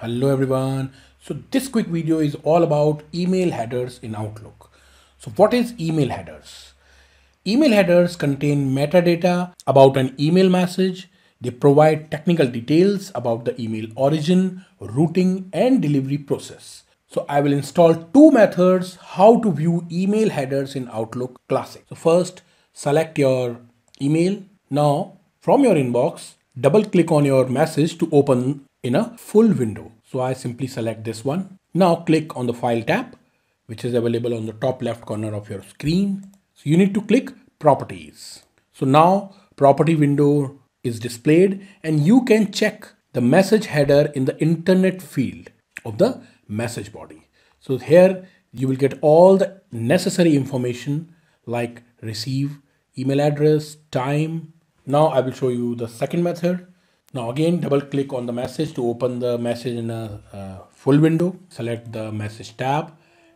Hello everyone. So this quick video is all about email headers in Outlook. So what is email headers? Email headers contain metadata about an email message. They provide technical details about the email origin, routing and delivery process. So I will install two methods how to view email headers in Outlook Classic. So first select your email. Now from your inbox, double click on your message to open in a full window. So I simply select this one. Now click on the file tab, which is available on the top left corner of your screen. So you need to click properties. So now property window is displayed and you can check the message header in the internet field of the message body. So here you will get all the necessary information like receive, email address, time. Now I will show you the second method now again double click on the message to open the message in a, a full window. Select the message tab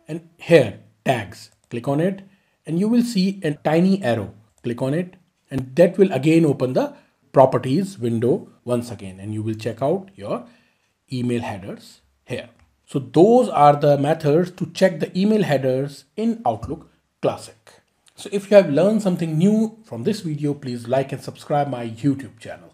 and here tags. Click on it and you will see a tiny arrow. Click on it and that will again open the properties window once again and you will check out your email headers here. So those are the methods to check the email headers in Outlook Classic. So if you have learned something new from this video, please like and subscribe my YouTube channel.